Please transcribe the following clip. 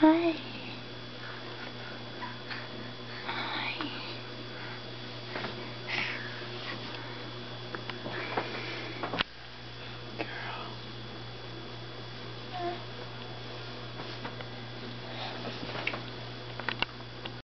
Hi.